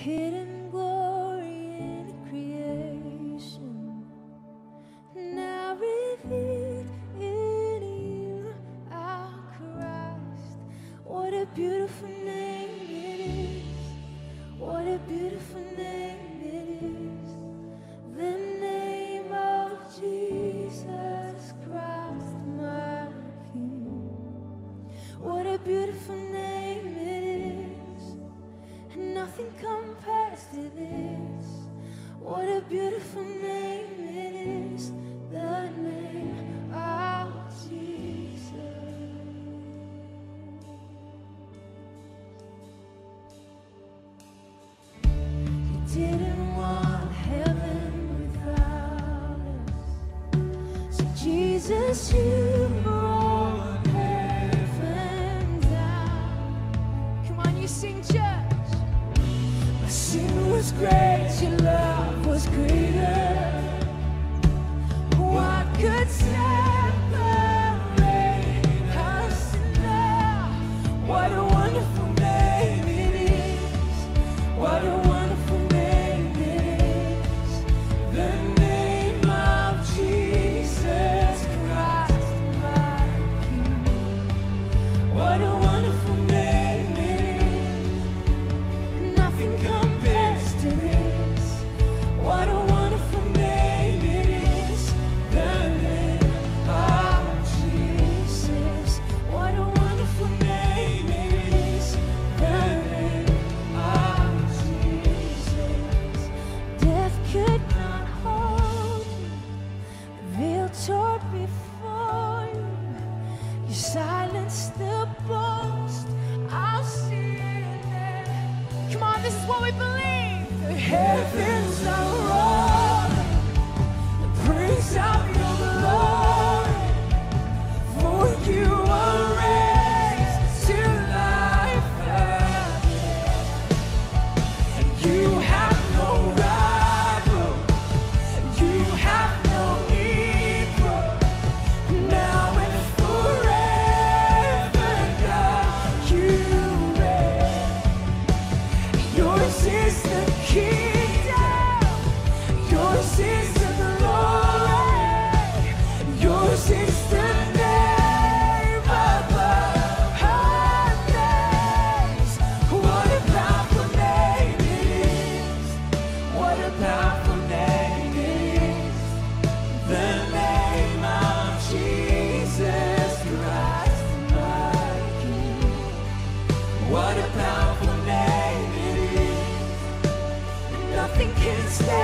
hidden Jesus, you brought heaven. Come on, you sing. You silenced the boast. I'll see it there. Come on, this is what we believe. The heavens open. stay.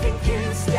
nothing can stop.